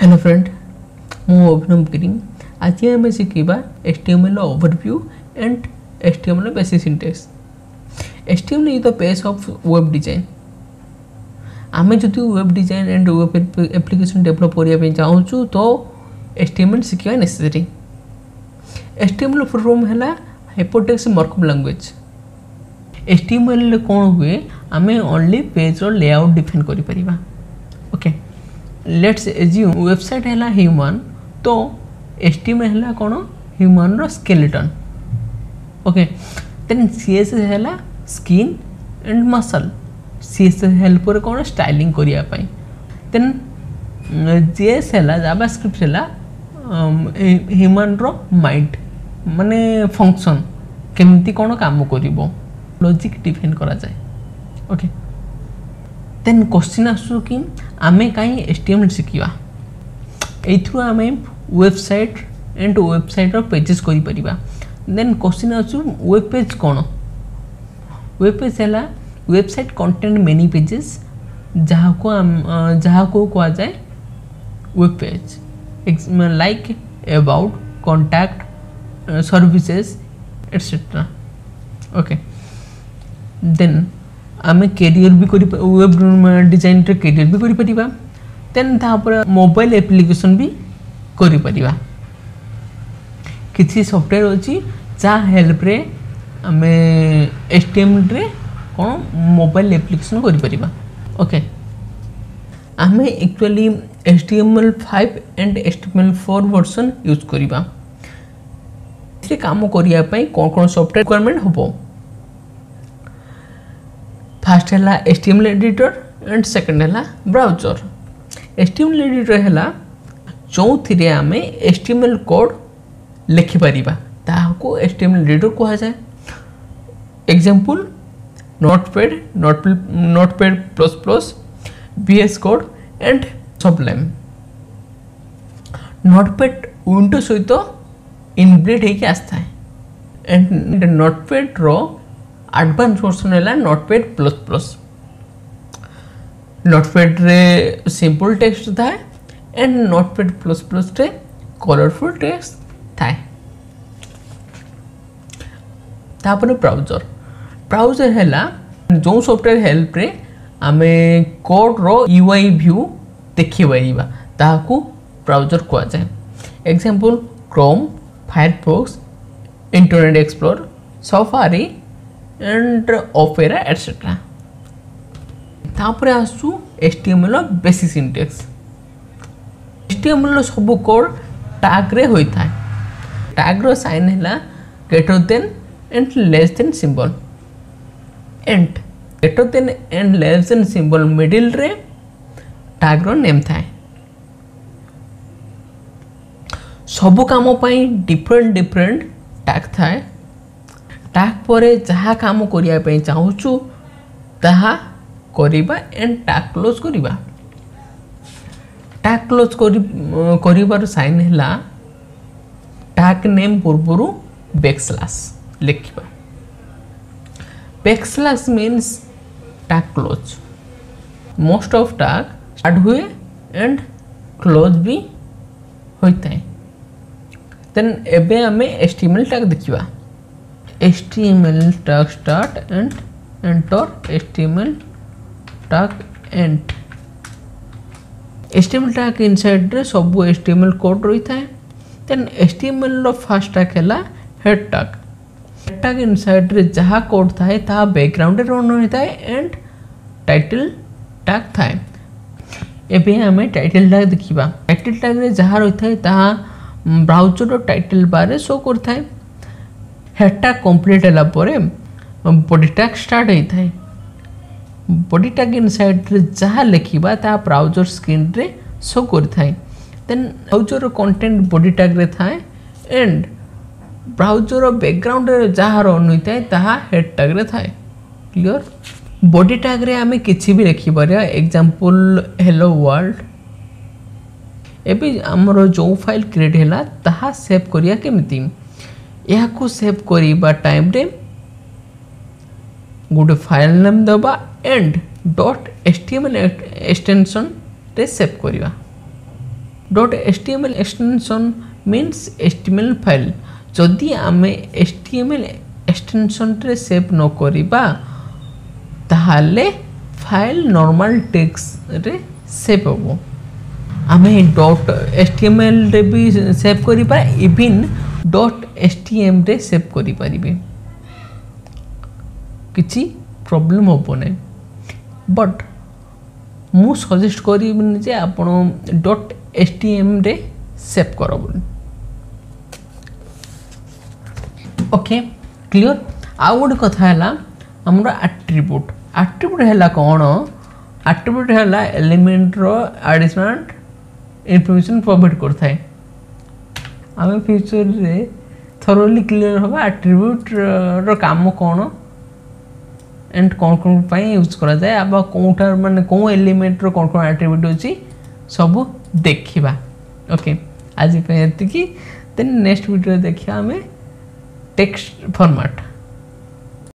Hello friend मु अभिनव गिरी आज आम शिखा H T M L overview and H T M L basic syntax H T M is the base of web design आम जो web design and web application develop करने चाहूँ तो H T M L शिखा necessary H T M L full form है hypertext markup language H T M L कौन हुए आम only page layout define करके लेट्स एज्यूम वेबसाइट है human तो एस टीम है कौन human skeleton okay then C S S है skin and muscle C S S help कौन स्टाइलिंग करने देन जी एस है जावा स्क्रिप्ट है ह्यूमान माइंड मान फंक्शन केमती कौन कम कर लॉजिक डिफाइन करा जाए okay okay. Then question as कि आम कहीं एस टी एम शिखा यूर आम वेबसाइट एंड वेबसाइटर पेजेस कर then question as web page कौन वेब पेज है वेबसाइट कंटेंट मेनि पेजेस जहाँ को कहा जाए web page like about contact services etcetera okay then um career भी वेब डिजाइन कैरियर भी करपर देन तापर मोबाइल एप्लिकेसन भी करपर किसी सफ्टवेयर अच्छी जहाँ हेल्प्रे आम एच टी एम कौन मोबाइल एप्लिकेसन करके आम actually H T M L five and H T M L four version use करवा कम करने कौन कौन सफ्टवेयर रिक्वयरमेंट हम ফার্স্ট হল এচটিএমএল এডিটর এন্ড সেকেন্ড হল ব্রাউজর এচটিএমএল এডিটর হল ଯେଉଁଥିରେ ଆମେ H T M L code ଲେଖିପାରିବା ତାହାକୁ H T M L reader କୁହାଯାଏ example notepad note notepad plus plus V S code and sublime notepad window ସହିତ inbuilt ହେଇକି ଆସିଥାଏ and note ପ୍ୟାଡ଼୍ର ଆଡ଼ଭାନ୍ସ ଭର୍ସନ୍ ହେଲା ନଟପ୍ୟାଡ଼ ପ୍ଲସ୍ ପ୍ଲସ୍ ନଟପ୍ୟାଡ଼ରେ simple text ଥାଏ and notepad plus ପ୍ଲସ୍ରେ colourful text ଥାଏ ତାପରେ ବ୍ରାଉଜର ବ୍ରାଉଜର ହେଲା ଯେଉଁ ସଫ୍ଟୱେର୍ ହେଲ୍ପରେ ଆମେ କୋଡ଼ର ୟୁ ଆଇ ଭ୍ୟୁ ଦେଖିପାରିବା ତାହାକୁ ବ୍ରାଉଜର କୁହାଯାଏ example Chrome Firefox Internet Explorer Safari and opera etc ତାପରେ ଆସୁଛୁ HTML ର ବେସିକ୍ ସିଣ୍ଟେକ୍ସ HTML ର ସବୁ କୋଡ୍ ଟ୍ୟାଗ୍ରେ ହୋଇଥାଏ ଟ୍ୟାଗ୍ର ସାଇନ୍ ହେଲା greater than and less than symbol and greater than and less than symbol middle रे tag रो name थाए सबु काम डिफरेंट डिफरेंट टैग थाए टापर जहाँ कम करने चाहू ता एंड टाक्लोज क्लोज टाक्लोज कर सैन है टाक नेम पूर्वर बेक्सलास लिखा backslash means tag close most of tag start हुए एंड क्लोज भी होता है देन एबे हमें एस्टिमेट टाक देखा html tag start and enter html tag end html tag inside रे सब html कोड रही था देन html रो फास्ट टैग है head tag head tag inside रे जहाँ कोड थाए ता बैकग्राउंड रन होई थाए एंड टाइटल टैग थाए एबे हमें टाइटल टैग देखिबा टाइटल टैग रे जहाँ रही थाए ता ब्राउजर रो टाइटल बारे शो करथाए ହେଟା କମ୍ପ୍ଲିଟ୍ ହେଲା ପରେ ବଡ଼ି ଟ୍ୟାଗ୍ ଷ୍ଟାର୍ଟ ହୋଇଥାଏ ବଡ଼ି ଟ୍ୟାଗ୍ ଇନସାଇଟ୍ରେ ଯାହା ଲେଖିବା ତାହା ବ୍ରାଉଜର୍ ସ୍କ୍ରିନ୍ରେ ଶୋ କରିଥାଏ ଦେନ୍ ବ୍ରାଉଜର୍ର କଣ୍ଟେଣ୍ଟ ବଡ଼ି ଟ୍ୟାଗ୍ରେ ଥାଏ ଏଣ୍ଡ ବ୍ରାଉଜର୍ର ବ୍ୟାକ୍ଗ୍ରାଉଣ୍ଡରେ ଯାହା ରନ୍ ହୋଇଥାଏ ତାହା ହେଡ଼୍ ଟ୍ୟାଗ୍ରେ ଥାଏ କ୍ଲିଅର୍ ବଡ଼ି ଟ୍ୟାଗ୍ରେ ଆମେ କିଛି ବି ଲେଖିପାରିବା ଏକ୍ଜାମ୍ପଲ୍ ହେଲୋ ୱାର୍ଲଡ ଏବେ ଆମର ଯେଉଁ ଫାଇଲ୍ କ୍ରିଏଟ୍ ହେଲା ତାହା ସେଭ୍ କରିବା କେମିତି ଏହାକୁ ସେଭ୍ କରିବା ଟାଇମ୍ରେ ଗୋଟେ ଫାଇଲ୍ ନେମ୍ ଦେବା dot S T M L L ଏକ୍ସଟେନ୍ସନ୍ରେ ସେଭ୍ କରିବା dot S T M L extension means S T M L file যদি আমি এস টি এম এল এক্সটেনশনরে সেভ নকরিবা তাহলে ফাইল নর্মাল টেক্সটরে সেভ হব আমি ডট এস টি এম এলরে বি সেভ করিবা ইভিন ডট ଏସ୍ଟିଏମ୍ରେ ସେଭ୍ କରିପାରିବେ କିଛି ପ୍ରୋବ୍ଲେମ୍ ହେବ ନାହିଁ ବଟ୍ ମୁଁ ସଜେଷ୍ଟ କରିବିନି ଯେ ଆପଣ ଡଟ୍ ଏସ୍ଟିଏମ୍ରେ ସେଭ୍ କର ବୋଲି ଓକେ କ୍ଲିଅର ଆଉ ଗୋଟେ କଥା ହେଲା ଆମର ଆଟ୍ରିବ୍ୟୁଟ୍ ଆଟ୍ରିବ୍ୟୁଟ୍ ହେଲା କ'ଣ ଆଟ୍ରିବ୍ୟୁଟ୍ ହେଲା ଏଲିମେଣ୍ଟର ଆଡ଼ିସନାଲ୍ ଇନଫର୍ମେସନ୍ ପ୍ରୋଭାଇଡ଼ କରିଥାଏ ଆମେ ଫ୍ୟୁଚର୍ରେ ଥରୋଲି କ୍ଲିୟର୍ ହେବ ଆଟ୍ରିବ୍ୟୁଟ୍ର କାମ କ'ଣ ଆଣ୍ଡ କ'ଣ କ'ଣ ପାଇଁ ୟୁଜ୍ କରାଯାଏ ବା କେଉଁଟା ମାନେ କେଉଁ ଏଲିମେଣ୍ଟର କ'ଣ କ'ଣ ଆଟ୍ରିବ୍ୟୁଟ୍ ଅଛି ସବୁ ଦେଖିବା ଓକେ ଆଜି ପାଇଁ ଏତିକି ଦେନ୍ ନେକ୍ସଟ ଭିଡ଼ିଓରେ ଦେଖିବା ଆମେ ଟେକ୍ସଟ ଫର୍ମାଟ୍